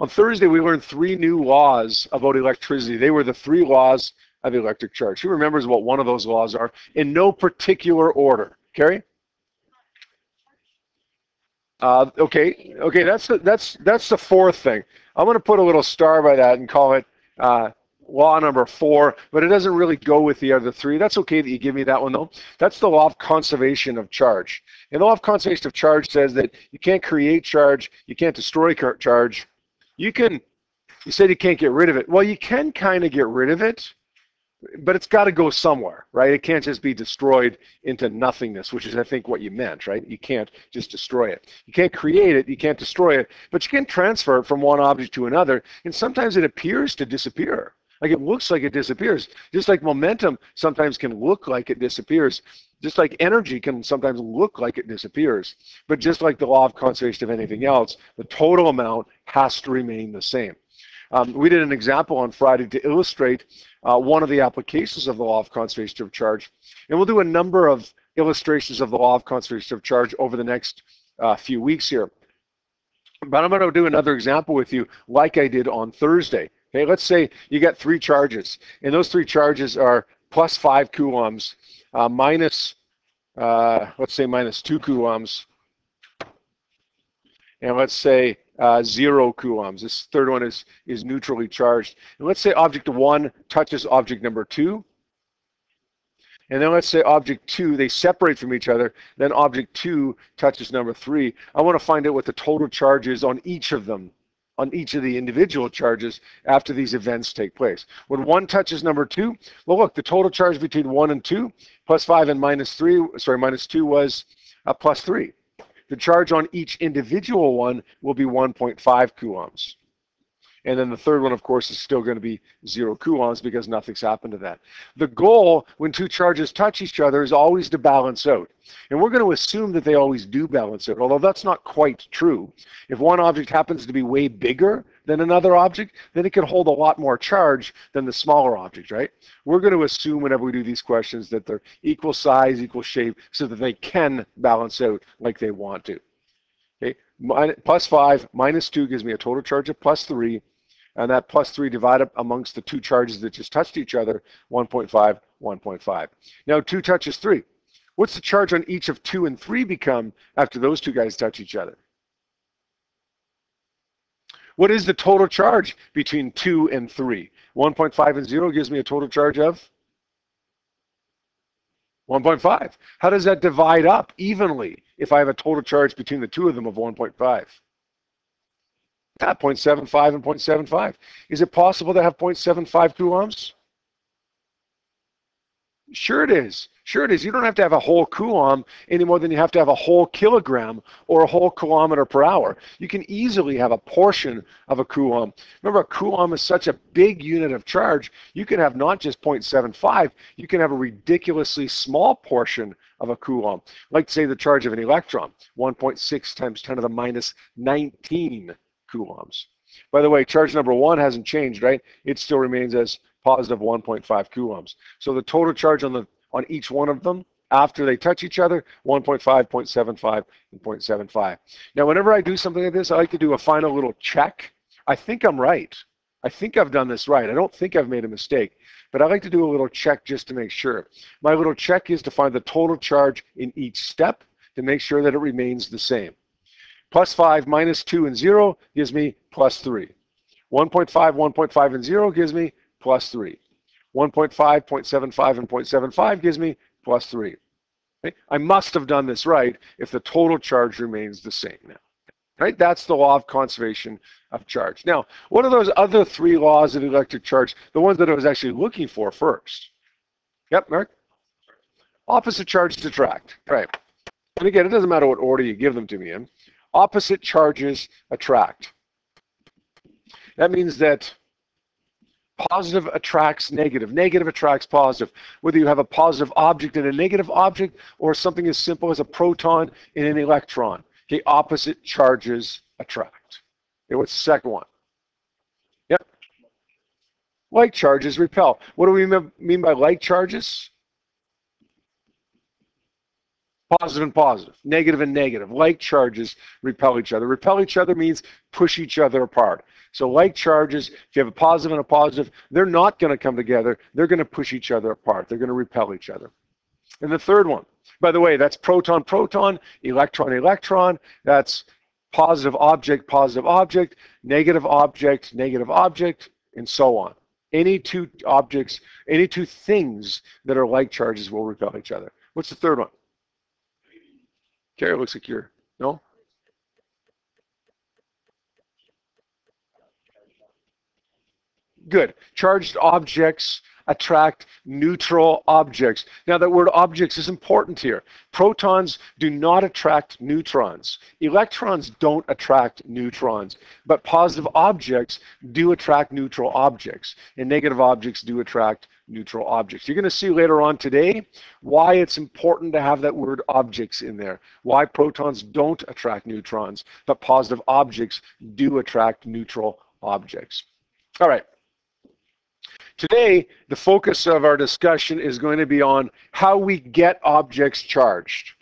On Thursday, we learned three new laws about electricity. They were the three laws of electric charge. Who remembers what one of those laws are? In no particular order. Carrie? Uh, okay, okay, that's the, that's that's the fourth thing. I'm going to put a little star by that and call it uh, law number four, but it doesn't really go with the other three. That's okay that you give me that one though. That's the law of conservation of charge. And the law of conservation of charge says that you can't create charge, you can't destroy charge. You can, you said you can't get rid of it. Well, you can kind of get rid of it, but it's got to go somewhere, right? It can't just be destroyed into nothingness, which is, I think, what you meant, right? You can't just destroy it. You can't create it, you can't destroy it, but you can transfer it from one object to another, and sometimes it appears to disappear. Like it looks like it disappears. Just like momentum sometimes can look like it disappears. Just like energy can sometimes look like it disappears. But just like the law of conservation of anything else, the total amount has to remain the same. Um, we did an example on Friday to illustrate uh, one of the applications of the law of conservation of charge. And we'll do a number of illustrations of the law of conservation of charge over the next uh, few weeks here. But I'm going to do another example with you like I did on Thursday. Okay, let's say you got three charges, and those three charges are plus five coulombs, uh, minus, uh, let's say minus two coulombs, and let's say uh, zero coulombs. This third one is, is neutrally charged. And let's say object one touches object number two, and then let's say object two, they separate from each other, then object two touches number three. I want to find out what the total charge is on each of them on each of the individual charges after these events take place. When one touches number two, well, look, the total charge between one and two, plus five and minus three, sorry, minus two was uh, plus three. The charge on each individual one will be 1.5 coulombs. And then the third one, of course, is still going to be zero coulombs because nothing's happened to that. The goal when two charges touch each other is always to balance out. And we're going to assume that they always do balance out, although that's not quite true. If one object happens to be way bigger than another object, then it can hold a lot more charge than the smaller object, right? We're going to assume whenever we do these questions that they're equal size, equal shape, so that they can balance out like they want to. Okay, plus 5 minus 2 gives me a total charge of plus 3 and that plus 3 divided amongst the two charges that just touched each other, 1.5, 1.5. Now 2 touches 3. What's the charge on each of 2 and 3 become after those two guys touch each other? What is the total charge between 2 and 3? 1.5 and 0 gives me a total charge of 1.5. How does that divide up evenly if I have a total charge between the two of them of 1.5? Yeah, 0.75 and 0.75. Is it possible to have 0.75 coulombs? Sure it is. Sure it is. You don't have to have a whole coulomb any more than you have to have a whole kilogram or a whole kilometer per hour. You can easily have a portion of a coulomb. Remember, a coulomb is such a big unit of charge, you can have not just 0.75, you can have a ridiculously small portion of a coulomb. Like, say, the charge of an electron, 1.6 times 10 to the minus 19 coulombs. By the way, charge number one hasn't changed, right? It still remains as positive 1.5 coulombs. So the total charge on the on each one of them after they touch each other, 1.5, 0.75, and 0.75. Now, whenever I do something like this, I like to do a final little check. I think I'm right. I think I've done this right. I don't think I've made a mistake, but I like to do a little check just to make sure. My little check is to find the total charge in each step to make sure that it remains the same. Plus 5 minus 2 and 0 gives me plus 3. 1.5, 1.5, and 0 gives me plus 3. 1.5, 0.75, and 0.75 gives me plus 3. Okay? I must have done this right if the total charge remains the same now. Right? That's the law of conservation of charge. Now, what are those other three laws of electric charge, the ones that I was actually looking for first? Yep, Mark? Opposite charges attract. Right. And again, it doesn't matter what order you give them to me in opposite charges attract. That means that positive attracts negative, negative attracts positive. Whether you have a positive object and a negative object or something as simple as a proton and an electron, okay, opposite charges attract. Okay, what's the second one? Yep. Like charges repel. What do we mean by like charges? Positive and positive, negative and negative. Like charges repel each other. Repel each other means push each other apart. So like charges, if you have a positive and a positive, they're not going to come together. They're going to push each other apart. They're going to repel each other. And the third one, by the way, that's proton, proton, electron, electron. That's positive object, positive object, negative object, negative object, and so on. Any two objects, any two things that are like charges will repel each other. What's the third one? Carrie looks like you're, no? Good. Charged objects attract neutral objects. Now, that word objects is important here. Protons do not attract neutrons. Electrons don't attract neutrons, but positive objects do attract neutral objects, and negative objects do attract neutral objects. You're going to see later on today why it's important to have that word objects in there, why protons don't attract neutrons, but positive objects do attract neutral objects. All right. Today, the focus of our discussion is going to be on how we get objects charged.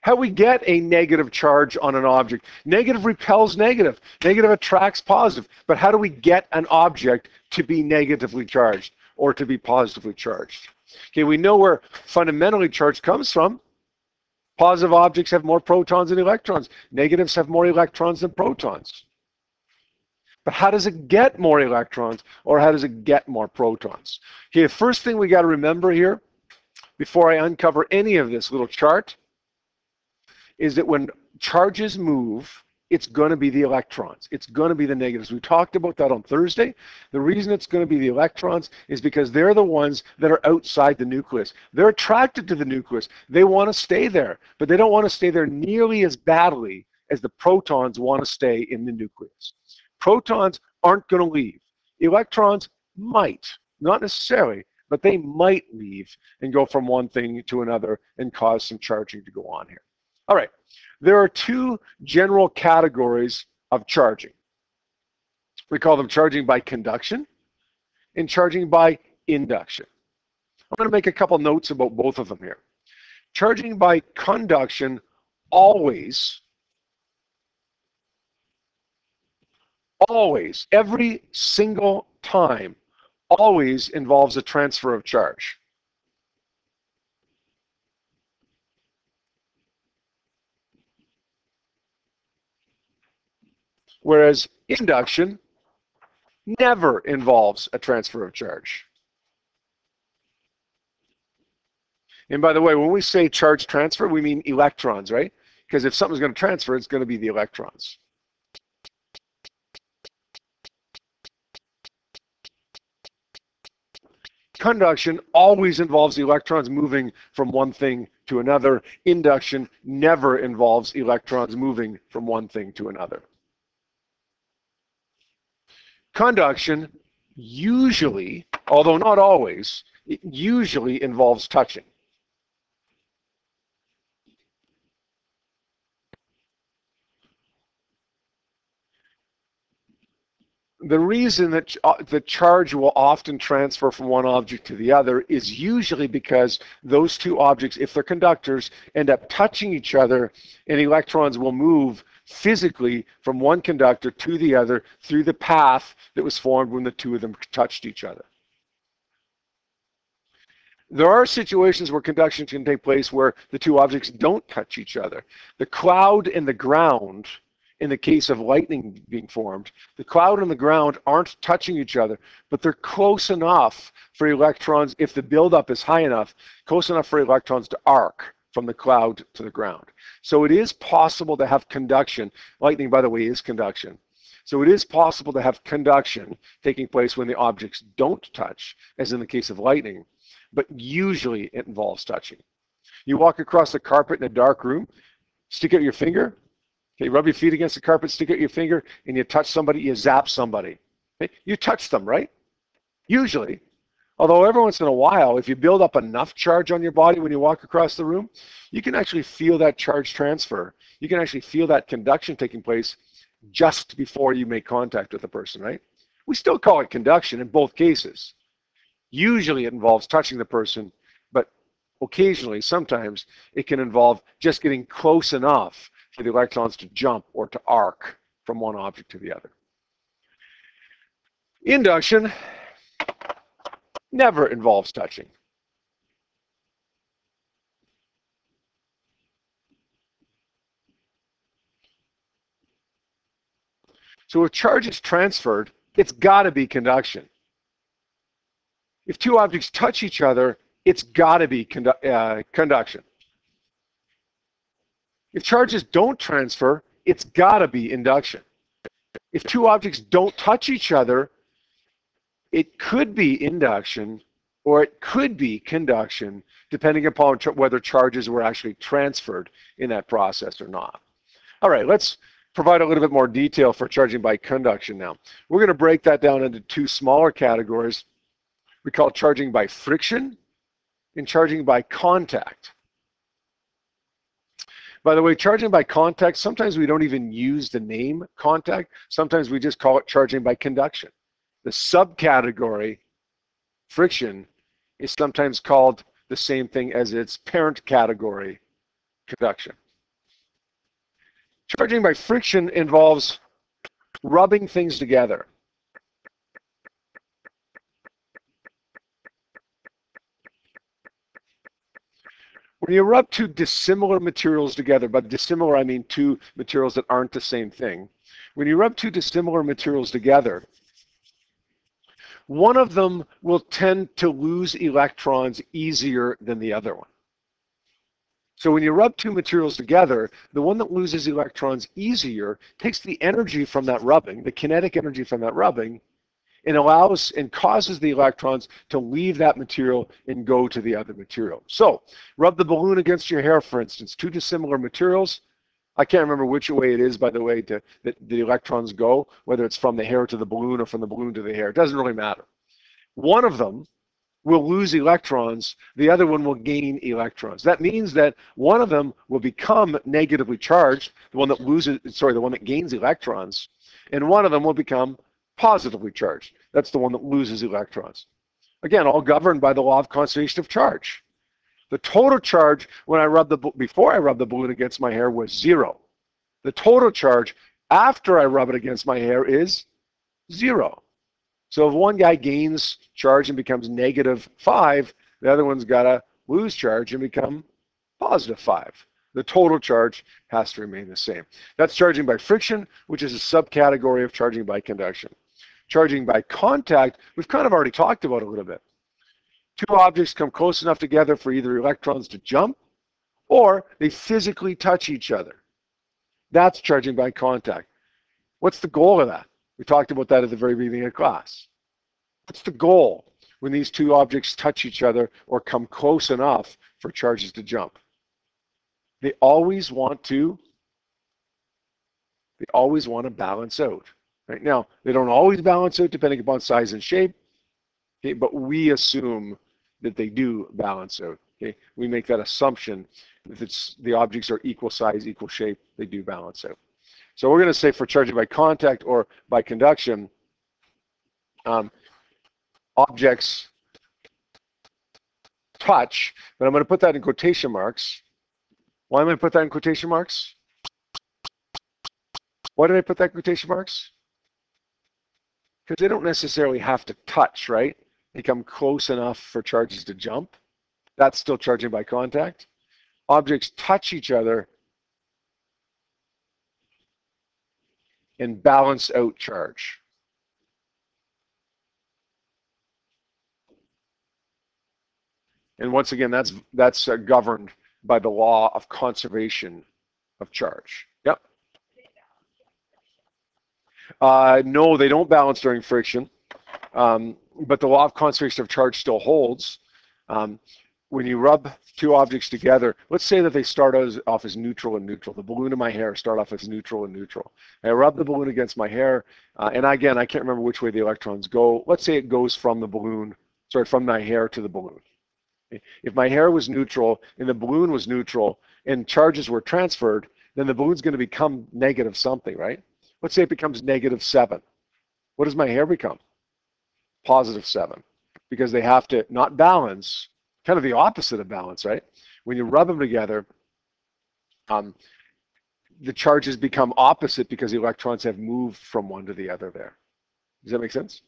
How we get a negative charge on an object. Negative repels negative. Negative attracts positive. But how do we get an object to be negatively charged or to be positively charged? Okay, we know where fundamentally charge comes from. Positive objects have more protons than electrons. Negatives have more electrons than protons. But how does it get more electrons or how does it get more protons? Okay, the first thing we got to remember here before I uncover any of this little chart is that when charges move, it's going to be the electrons. It's going to be the negatives. We talked about that on Thursday. The reason it's going to be the electrons is because they're the ones that are outside the nucleus. They're attracted to the nucleus. They want to stay there, but they don't want to stay there nearly as badly as the protons want to stay in the nucleus. Protons aren't going to leave. Electrons might, not necessarily, but they might leave and go from one thing to another and cause some charging to go on here. All right, there are two general categories of charging. We call them charging by conduction and charging by induction. I'm going to make a couple notes about both of them here. Charging by conduction always always, every single time, always involves a transfer of charge. Whereas induction never involves a transfer of charge. And by the way, when we say charge transfer, we mean electrons, right? Because if something's going to transfer, it's going to be the electrons. Conduction always involves electrons moving from one thing to another. Induction never involves electrons moving from one thing to another. Conduction usually, although not always, it usually involves touching. The reason that uh, the charge will often transfer from one object to the other is usually because those two objects, if they're conductors, end up touching each other and electrons will move physically from one conductor to the other through the path that was formed when the two of them touched each other. There are situations where conduction can take place where the two objects don't touch each other. The cloud and the ground in the case of lightning being formed, the cloud and the ground aren't touching each other, but they're close enough for electrons, if the buildup is high enough, close enough for electrons to arc from the cloud to the ground. So it is possible to have conduction. Lightning, by the way, is conduction. So it is possible to have conduction taking place when the objects don't touch, as in the case of lightning, but usually it involves touching. You walk across the carpet in a dark room, stick out your finger, Okay, rub your feet against the carpet, stick out your finger, and you touch somebody, you zap somebody. Okay? You touch them, right? Usually. Although every once in a while, if you build up enough charge on your body when you walk across the room, you can actually feel that charge transfer. You can actually feel that conduction taking place just before you make contact with the person, right? We still call it conduction in both cases. Usually it involves touching the person, but occasionally, sometimes, it can involve just getting close enough for the electrons to jump or to arc from one object to the other. Induction never involves touching. So if charge is transferred, it's got to be conduction. If two objects touch each other, it's got to be condu uh, conduction. If charges don't transfer, it's got to be induction. If two objects don't touch each other, it could be induction or it could be conduction, depending upon whether charges were actually transferred in that process or not. All right, let's provide a little bit more detail for charging by conduction now. We're going to break that down into two smaller categories. We call charging by friction and charging by contact. By the way, charging by contact, sometimes we don't even use the name contact. Sometimes we just call it charging by conduction. The subcategory, friction, is sometimes called the same thing as its parent category, conduction. Charging by friction involves rubbing things together. When you rub two dissimilar materials together, by dissimilar I mean two materials that aren't the same thing. When you rub two dissimilar materials together, one of them will tend to lose electrons easier than the other one. So when you rub two materials together, the one that loses electrons easier takes the energy from that rubbing, the kinetic energy from that rubbing, and allows and causes the electrons to leave that material and go to the other material. So rub the balloon against your hair, for instance, two dissimilar materials. I can't remember which way it is, by the way, to, that the electrons go, whether it's from the hair to the balloon or from the balloon to the hair. It doesn't really matter. One of them will lose electrons, the other one will gain electrons. That means that one of them will become negatively charged, the one that loses, sorry, the one that gains electrons, and one of them will become positively charged. That's the one that loses electrons. Again, all governed by the law of conservation of charge. The total charge when I rubbed the before I rubbed the balloon against my hair was zero. The total charge after I rub it against my hair is zero. So if one guy gains charge and becomes negative 5, the other one's got to lose charge and become positive 5. The total charge has to remain the same. That's charging by friction, which is a subcategory of charging by conduction. Charging by contact, we've kind of already talked about a little bit. Two objects come close enough together for either electrons to jump or they physically touch each other. That's charging by contact. What's the goal of that? We talked about that at the very beginning of class. What's the goal when these two objects touch each other or come close enough for charges to jump? They always want to they always want to balance out. Right now, they don't always balance out depending upon size and shape, okay, but we assume that they do balance out. Okay, we make that assumption if it's the objects are equal size, equal shape, they do balance out. So we're going to say for charging by contact or by conduction, um, objects touch, but I'm going to put that in quotation marks. Why am I put that in quotation marks? Why did I put that in quotation marks? Because they don't necessarily have to touch, right? They come close enough for charges to jump. That's still charging by contact. Objects touch each other and balance out charge. And once again, that's that's uh, governed by the law of conservation of charge. Uh, no, they don't balance during friction, um, but the law of conservation of charge still holds. Um, when you rub two objects together, let's say that they start as, off as neutral and neutral. The balloon and my hair start off as neutral and neutral. I rub the balloon against my hair, uh, and again, I can't remember which way the electrons go. Let's say it goes from the balloon, sorry, from my hair to the balloon. If my hair was neutral and the balloon was neutral and charges were transferred, then the balloon's going to become negative something, right? Let's say it becomes negative 7. What does my hair become? Positive 7. Because they have to not balance, kind of the opposite of balance, right? When you rub them together, um, the charges become opposite because the electrons have moved from one to the other there. Does that make sense?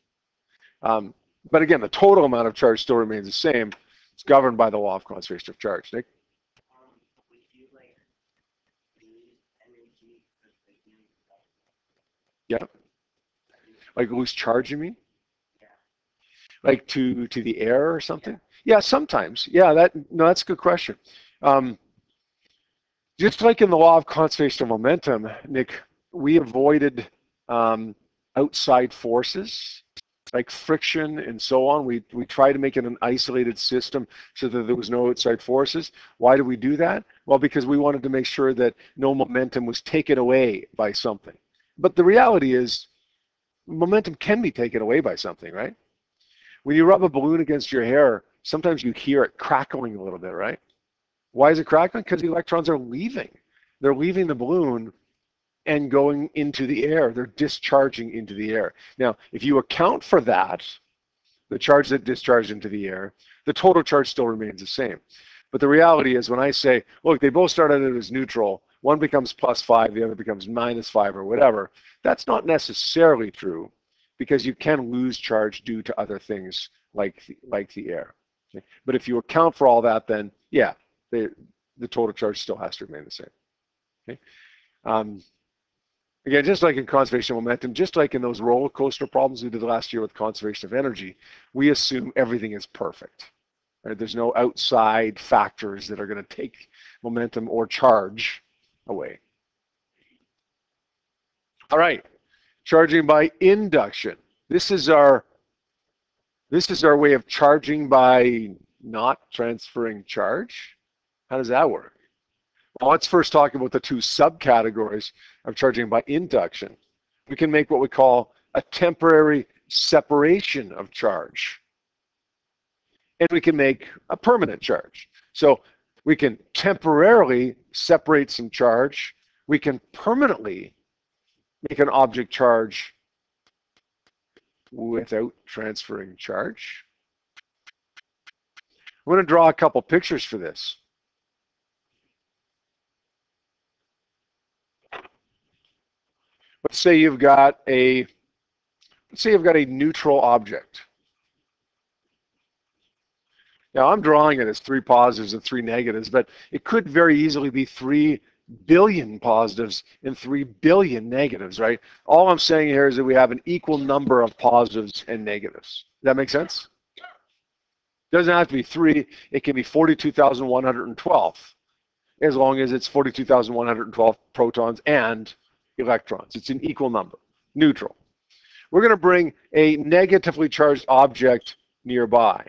Um, but again, the total amount of charge still remains the same. It's governed by the law of conservation of charge. Nick? Yeah. Like who's charging me? mean? Like to to the air or something? Yeah, yeah sometimes. Yeah, that no, that's a good question. Um, just like in the law of conservation of momentum, Nick, we avoided um, outside forces like friction and so on. We, we try to make it an isolated system so that there was no outside forces. Why did we do that? Well, because we wanted to make sure that no momentum was taken away by something. But the reality is momentum can be taken away by something, right? When you rub a balloon against your hair, sometimes you hear it crackling a little bit, right? Why is it crackling? Because the electrons are leaving. They're leaving the balloon and going into the air. They're discharging into the air. Now, if you account for that, the charge that discharged into the air, the total charge still remains the same. But the reality is when I say, look, they both started out as neutral, one becomes plus five, the other becomes minus five or whatever, that's not necessarily true because you can lose charge due to other things like the, like the air. Okay? But if you account for all that, then yeah, the, the total charge still has to remain the same. Okay? Um, Again, just like in conservation of momentum, just like in those roller coaster problems we did last year with conservation of energy, we assume everything is perfect. Right? There's no outside factors that are going to take momentum or charge away. All right, charging by induction. This is our this is our way of charging by not transferring charge. How does that work? Well, let's first talk about the two subcategories of charging by induction. We can make what we call a temporary separation of charge. And we can make a permanent charge. So we can temporarily separate some charge. We can permanently make an object charge without transferring charge. I'm going to draw a couple pictures for this. Let's say you've got a let's say you've got a neutral object. Now I'm drawing it as three positives and three negatives, but it could very easily be three billion positives and three billion negatives, right? All I'm saying here is that we have an equal number of positives and negatives. Does that make sense? It doesn't have to be three. It can be 42,112 as long as it's 42,112 protons and electrons. It's an equal number, neutral. We're going to bring a negatively charged object nearby.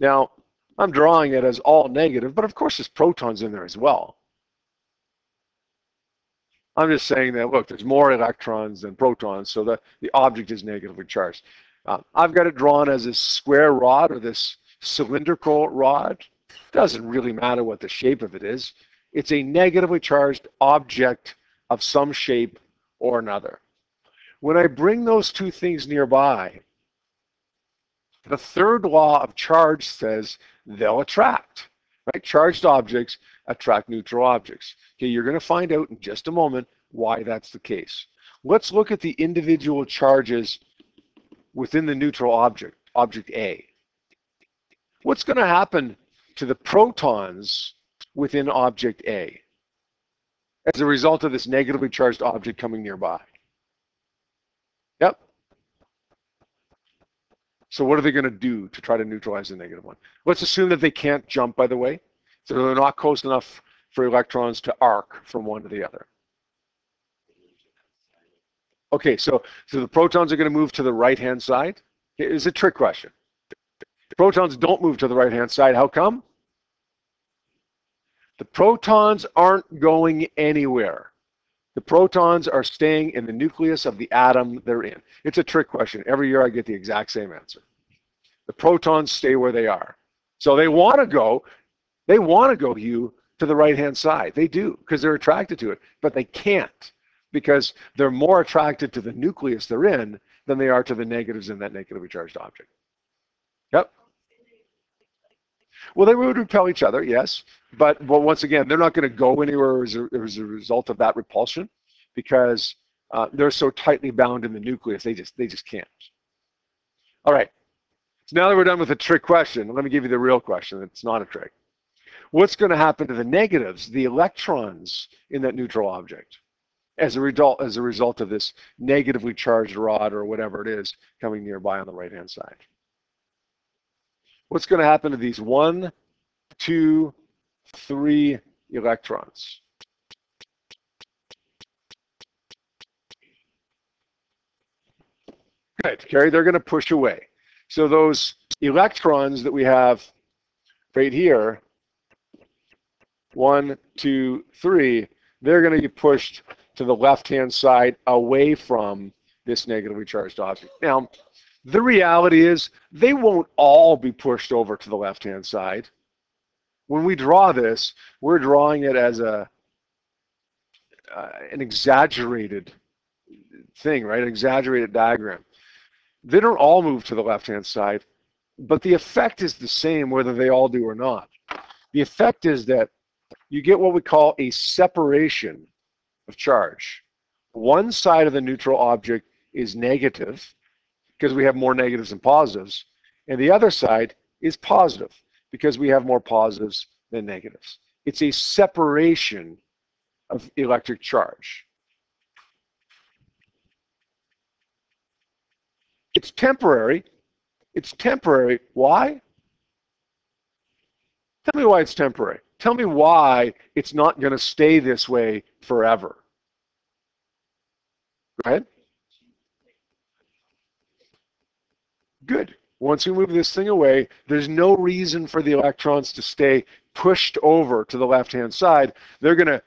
Now, I'm drawing it as all negative, but of course there's protons in there as well. I'm just saying that, look, there's more electrons than protons, so the, the object is negatively charged. Uh, I've got it drawn as a square rod or this cylindrical rod. Doesn't really matter what the shape of it is. It's a negatively charged object of some shape or another. When I bring those two things nearby, the third law of charge says they'll attract. Right? Charged objects attract neutral objects. Okay, you're going to find out in just a moment why that's the case. Let's look at the individual charges within the neutral object, object A. What's going to happen to the protons within object A? as a result of this negatively charged object coming nearby. Yep. So what are they going to do to try to neutralize the negative one? Let's assume that they can't jump, by the way. So they're not close enough for electrons to arc from one to the other. Okay, so, so the protons are going to move to the right-hand side. It's a trick question. Protons don't move to the right-hand side. How come? The protons aren't going anywhere. The protons are staying in the nucleus of the atom they're in. It's a trick question. Every year I get the exact same answer. The protons stay where they are. So they want to go, they want to go, Hugh, to the right-hand side. They do, because they're attracted to it. But they can't, because they're more attracted to the nucleus they're in than they are to the negatives in that negatively charged object. Yep. Well, they would repel each other, yes, but well, once again, they're not going to go anywhere as a, as a result of that repulsion because uh, they're so tightly bound in the nucleus, they just they just can't. All right. So now that we're done with the trick question, let me give you the real question. It's not a trick. What's going to happen to the negatives, the electrons in that neutral object, as a result as a result of this negatively charged rod or whatever it is coming nearby on the right-hand side? What's going to happen to these one, two, three electrons? Good, Carrie, they're going to push away. So those electrons that we have right here, one, two, three, they're going to be pushed to the left-hand side away from this negatively charged object. Now, the reality is they won't all be pushed over to the left-hand side. When we draw this, we're drawing it as a uh, an exaggerated thing, right? An exaggerated diagram. They don't all move to the left-hand side, but the effect is the same whether they all do or not. The effect is that you get what we call a separation of charge. One side of the neutral object is negative because we have more negatives than positives, and the other side is positive because we have more positives than negatives. It's a separation of electric charge. It's temporary. It's temporary. Why? Tell me why it's temporary. Tell me why it's not going to stay this way forever. Go ahead. Good. Once we move this thing away, there's no reason for the electrons to stay pushed over to the left-hand side. They're going to,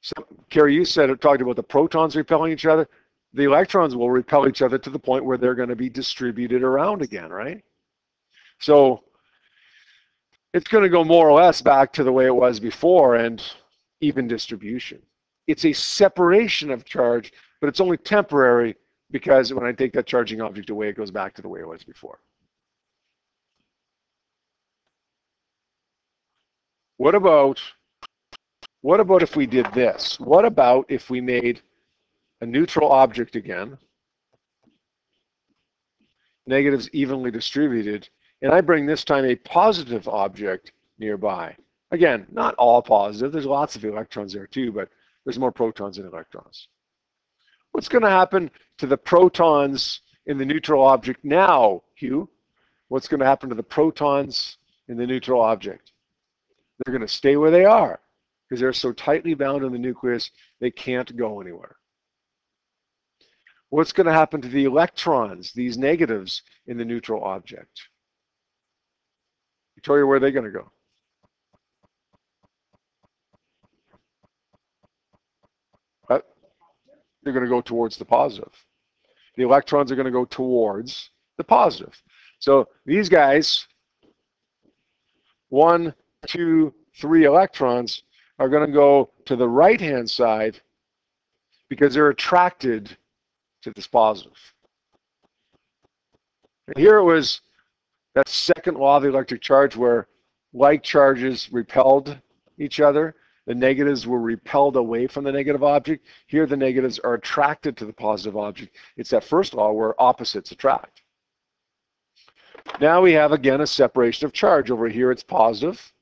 so, Carrie, you said, it talked about the protons repelling each other the electrons will repel each other to the point where they're going to be distributed around again, right? So it's going to go more or less back to the way it was before and even distribution. It's a separation of charge, but it's only temporary because when I take that charging object away, it goes back to the way it was before. What about what about if we did this? What about if we made a neutral object again, negatives evenly distributed, and I bring this time a positive object nearby. Again, not all positive, there's lots of electrons there too, but there's more protons than electrons. What's going to happen to the protons in the neutral object now, Hugh? What's going to happen to the protons in the neutral object? They're going to stay where they are because they're so tightly bound in the nucleus, they can't go anywhere. What's going to happen to the electrons, these negatives in the neutral object? Victoria, where are they going to go? They're going to go towards the positive. The electrons are going to go towards the positive. So these guys, one, two, three electrons, are going to go to the right-hand side because they're attracted to this positive. And here it was that second law of the electric charge where like charges repelled each other. The negatives were repelled away from the negative object. Here the negatives are attracted to the positive object. It's that first law where opposites attract. Now we have again a separation of charge. Over here it's positive.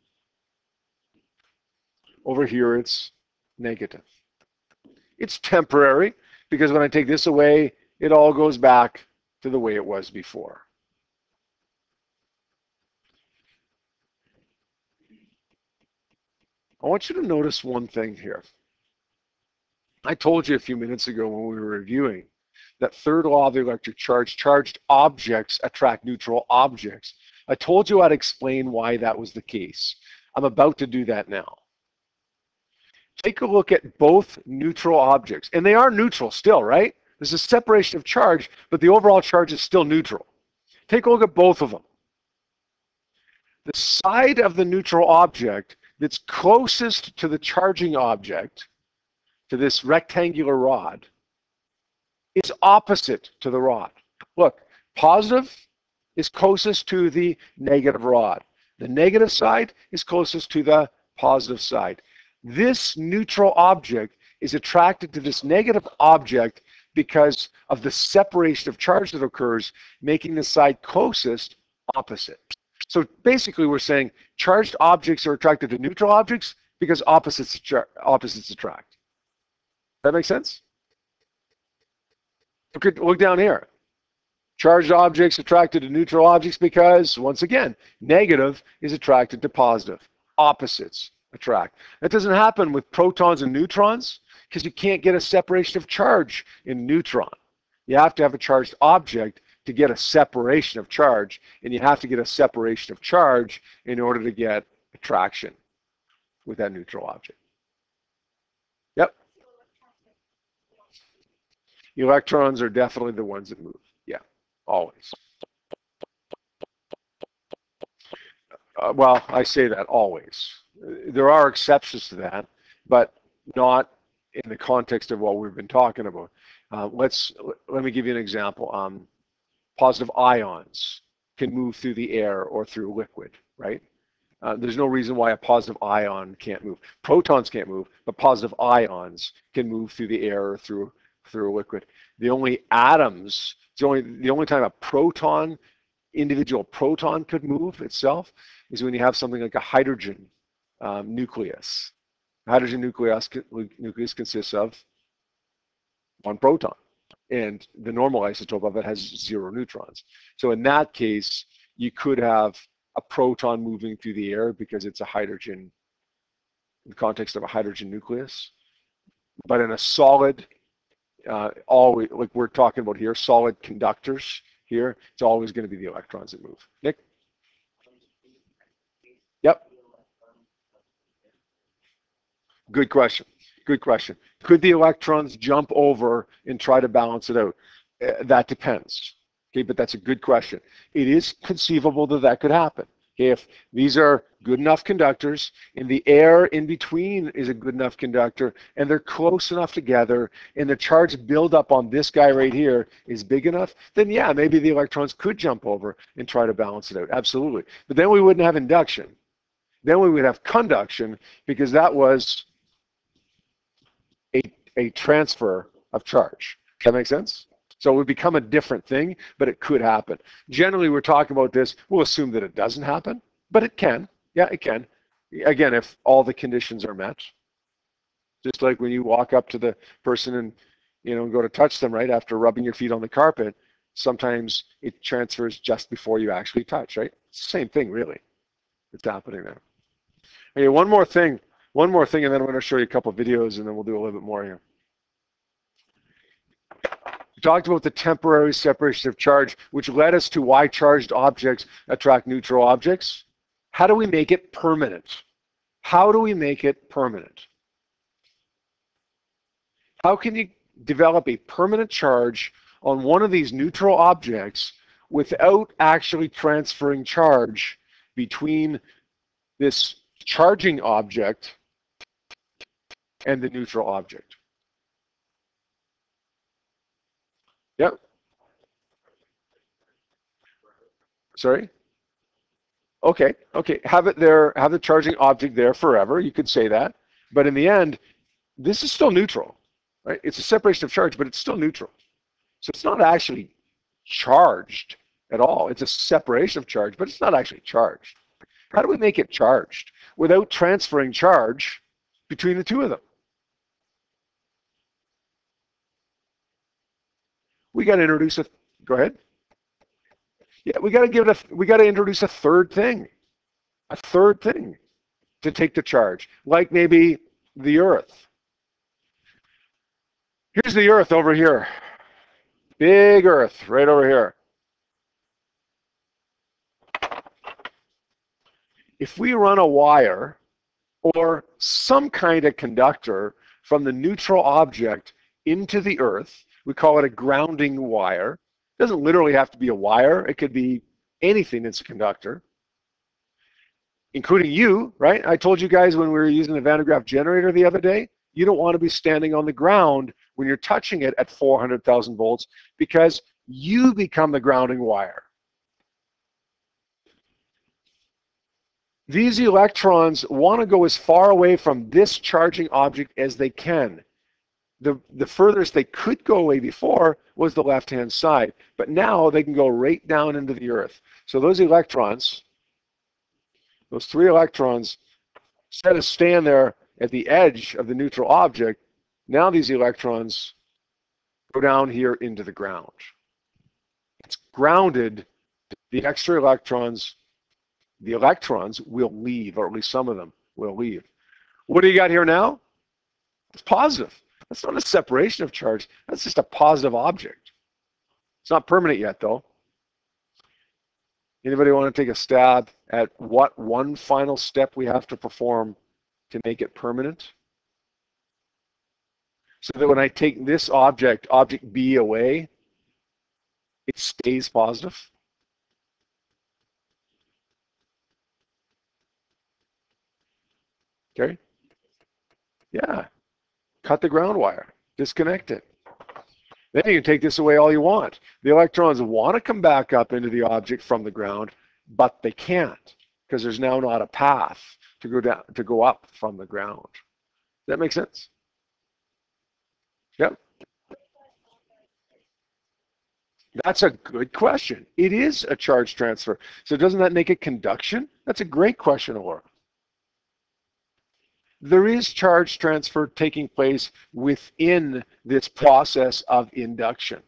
Over here it's negative. It's temporary because when I take this away, it all goes back to the way it was before. I want you to notice one thing here. I told you a few minutes ago when we were reviewing that third law of the electric charge, charged objects attract neutral objects. I told you I'd explain why that was the case. I'm about to do that now take a look at both neutral objects. And they are neutral still, right? There's a separation of charge, but the overall charge is still neutral. Take a look at both of them. The side of the neutral object that's closest to the charging object, to this rectangular rod, is opposite to the rod. Look, positive is closest to the negative rod. The negative side is closest to the positive side. This neutral object is attracted to this negative object because of the separation of charge that occurs, making the side closest opposite. So basically we're saying charged objects are attracted to neutral objects because opposites, opposites attract. That makes sense? Look, look down here. Charged objects attracted to neutral objects because, once again, negative is attracted to positive. Opposites attract. That doesn't happen with protons and neutrons because you can't get a separation of charge in neutron. You have to have a charged object to get a separation of charge, and you have to get a separation of charge in order to get attraction with that neutral object. Yep. Electrons are definitely the ones that move. Yeah, always. Uh, well, I say that always. There are exceptions to that, but not in the context of what we've been talking about. Uh, let's let me give you an example. Um, positive ions can move through the air or through a liquid, right? Uh, there's no reason why a positive ion can't move. Protons can't move, but positive ions can move through the air or through through a liquid. The only atoms, the only the only time a proton, individual proton could move itself is when you have something like a hydrogen um, nucleus. hydrogen nucleus nucleus consists of one proton and the normal isotope of it has zero neutrons. So in that case, you could have a proton moving through the air because it's a hydrogen, in the context of a hydrogen nucleus. But in a solid, uh, always, like we're talking about here, solid conductors here, it's always going to be the electrons that move. Nick? Yep. Good question. Good question. Could the electrons jump over and try to balance it out? Uh, that depends. Okay, but that's a good question. It is conceivable that that could happen. If these are good enough conductors and the air in between is a good enough conductor and they're close enough together and the charge buildup on this guy right here is big enough, then yeah, maybe the electrons could jump over and try to balance it out. Absolutely. But then we wouldn't have induction. Then we would have conduction because that was a, transfer of charge. Does that make sense? So it would become a different thing, but it could happen. Generally, we're talking about this. We'll assume that it doesn't happen, but it can. Yeah, it can. Again, if all the conditions are met. Just like when you walk up to the person and you know go to touch them right after rubbing your feet on the carpet, sometimes it transfers just before you actually touch, right? Same thing, really. It's happening there. Okay, one more thing one more thing, and then I'm going to show you a couple videos, and then we'll do a little bit more here. We talked about the temporary separation of charge, which led us to why charged objects attract neutral objects. How do we make it permanent? How do we make it permanent? How can you develop a permanent charge on one of these neutral objects without actually transferring charge between this charging object and the neutral object. Yep. Sorry? Okay, okay. Have it there, have the charging object there forever. You could say that. But in the end, this is still neutral, right? It's a separation of charge, but it's still neutral. So it's not actually charged at all. It's a separation of charge, but it's not actually charged. How do we make it charged without transferring charge between the two of them? We got to introduce a, go ahead. Yeah, we got to give it a, we got to introduce a third thing, a third thing to take the charge, like maybe the earth. Here's the earth over here. Big earth right over here. If we run a wire or some kind of conductor from the neutral object into the earth, we call it a grounding wire. It doesn't literally have to be a wire. It could be anything that's a conductor, including you, right? I told you guys when we were using the Van de Graaff generator the other day, you don't want to be standing on the ground when you're touching it at 400,000 volts because you become the grounding wire. these electrons want to go as far away from this charging object as they can. The, the furthest they could go away before was the left-hand side, but now they can go right down into the Earth. So those electrons, those three electrons, instead of stand there at the edge of the neutral object, now these electrons go down here into the ground. It's grounded, the extra electrons the electrons will leave, or at least some of them will leave. What do you got here now? It's positive. That's not a separation of charge. That's just a positive object. It's not permanent yet, though. Anybody want to take a stab at what one final step we have to perform to make it permanent? So that when I take this object, object B away, it stays positive. Okay? Yeah. Cut the ground wire. Disconnect it. Then you can take this away all you want. The electrons want to come back up into the object from the ground, but they can't because there's now not a path to go down to go up from the ground. Does that make sense? Yep. That's a good question. It is a charge transfer. So doesn't that make it conduction? That's a great question, Laura there is charge transfer taking place within this process of induction.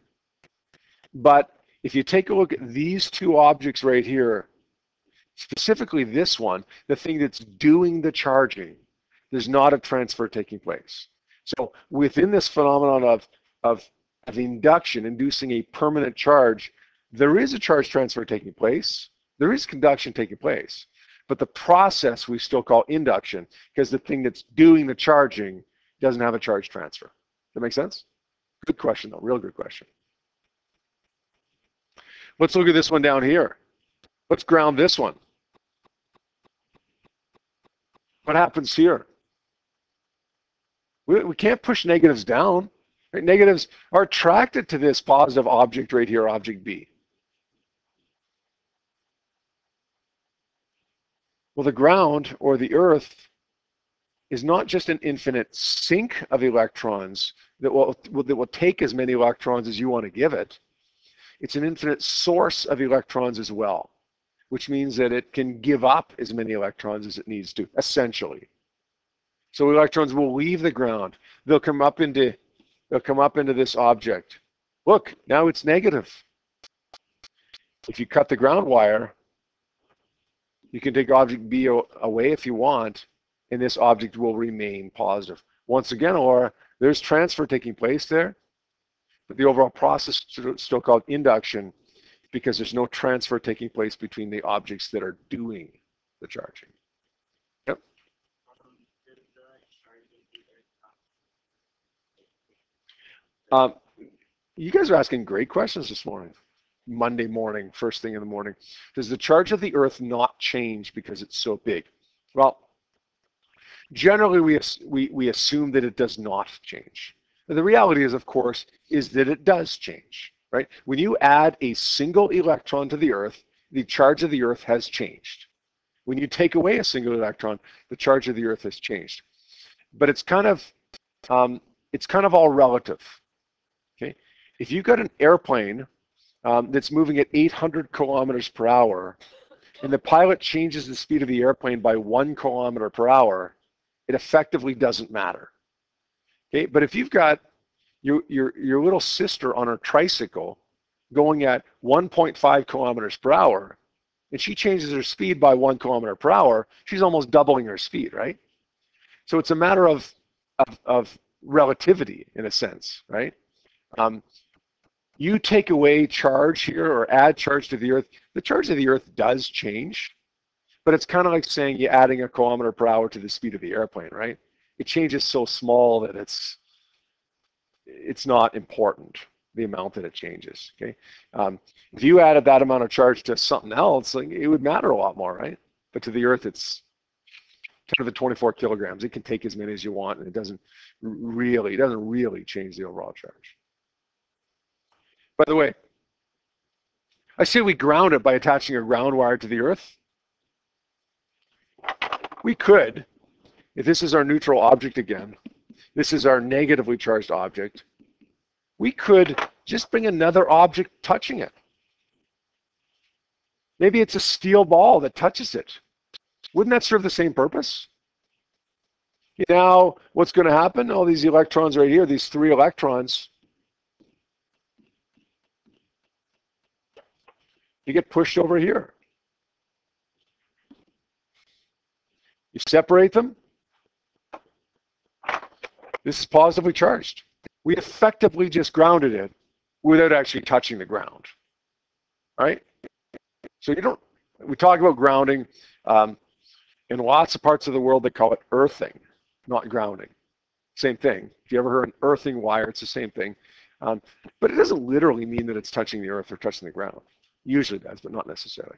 But if you take a look at these two objects right here, specifically this one, the thing that's doing the charging, there's not a transfer taking place. So within this phenomenon of, of, of induction, inducing a permanent charge, there is a charge transfer taking place. There is conduction taking place. But the process we still call induction because the thing that's doing the charging doesn't have a charge transfer. That make sense? Good question though, real good question. Let's look at this one down here. Let's ground this one. What happens here? We, we can't push negatives down. Right? Negatives are attracted to this positive object right here, object B. Well, the ground or the earth is not just an infinite sink of electrons that will, that will take as many electrons as you want to give it. It's an infinite source of electrons as well, which means that it can give up as many electrons as it needs to, essentially. So electrons will leave the ground. They'll come up into they'll come up into this object. Look, now it's negative. If you cut the ground wire, you can take object B away if you want, and this object will remain positive. Once again, or there's transfer taking place there, but the overall process is still called induction because there's no transfer taking place between the objects that are doing the charging. Yep. Um, you guys are asking great questions this morning. Monday morning, first thing in the morning. Does the charge of the Earth not change because it's so big? Well, generally we, we, we assume that it does not change. the reality is, of course, is that it does change, right? When you add a single electron to the Earth, the charge of the Earth has changed. When you take away a single electron, the charge of the Earth has changed. But it's kind of um, it's kind of all relative. Okay, if you've got an airplane um, that's moving at 800 kilometers per hour, and the pilot changes the speed of the airplane by one kilometer per hour, it effectively doesn't matter. Okay, but if you've got your, your, your little sister on her tricycle going at 1.5 kilometers per hour, and she changes her speed by one kilometer per hour, she's almost doubling her speed, right? So it's a matter of, of, of relativity in a sense, right? Um, you take away charge here or add charge to the earth, the charge of the earth does change, but it's kind of like saying you're adding a kilometer per hour to the speed of the airplane, right? It changes so small that it's it's not important the amount that it changes. Okay, um, if you added that amount of charge to something else, like it would matter a lot more, right? But to the Earth, it's 10 to the 24 kilograms. It can take as many as you want, and it doesn't really it doesn't really change the overall charge. By the way, I say we ground it by attaching a ground wire to the earth. We could, if this is our neutral object again, this is our negatively charged object, we could just bring another object touching it. Maybe it's a steel ball that touches it. Wouldn't that serve the same purpose? Now, what's going to happen? All these electrons right here, these three electrons, you get pushed over here. You separate them. This is positively charged. We effectively just grounded it without actually touching the ground. Right? So you don't, we talk about grounding. Um, in lots of parts of the world, they call it earthing, not grounding. Same thing. If you ever heard an earthing wire, it's the same thing. Um, but it doesn't literally mean that it's touching the earth or touching the ground. Usually does, but not necessarily.